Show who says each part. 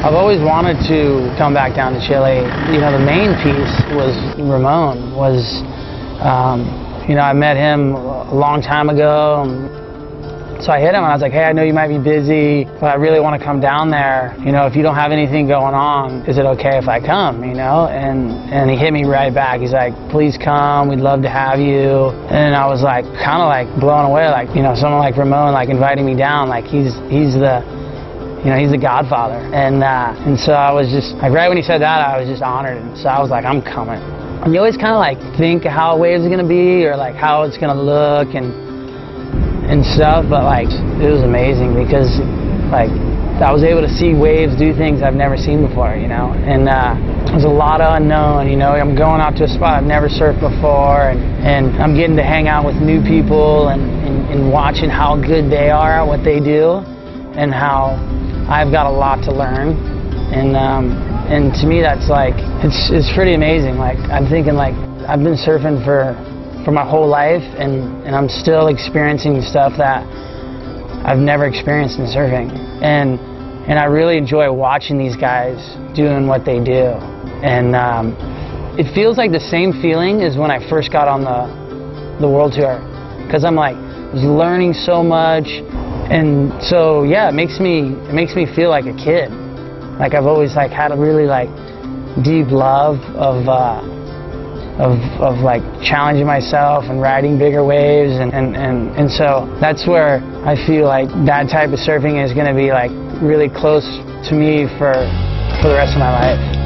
Speaker 1: I've always wanted to come back down to Chile. You know, the main piece was Ramon. Was um, you know, I met him a long time ago. So I hit him and I was like, hey, I know you might be busy, but I really want to come down there. You know, if you don't have anything going on, is it okay if I come, you know? And, and he hit me right back. He's like, please come. We'd love to have you. And I was like, kind of like blown away. Like, you know, someone like Ramon, like inviting me down. Like he's, he's the, you know, he's the godfather. And, uh, and so I was just, like right when he said that, I was just honored. And so I was like, I'm coming. And you always kind of like think how waves are going to be or like how it's going to look and, and stuff, but like it was amazing because like I was able to see waves do things I've never seen before, you know, and uh, there's a lot of unknown, you know. I'm going out to a spot I've never surfed before, and, and I'm getting to hang out with new people and, and, and watching how good they are at what they do, and how I've got a lot to learn, and um, and to me that's like it's it's pretty amazing. Like I'm thinking like I've been surfing for for my whole life, and, and I'm still experiencing stuff that I've never experienced in surfing. And, and I really enjoy watching these guys doing what they do. And um, it feels like the same feeling as when I first got on the, the world tour. Because I'm like, was learning so much. And so, yeah, it makes me, it makes me feel like a kid. Like I've always like had a really like deep love of, uh, of, of like challenging myself and riding bigger waves and, and, and, and so that's where I feel like that type of surfing is to be like really close to me for, for the rest of my life.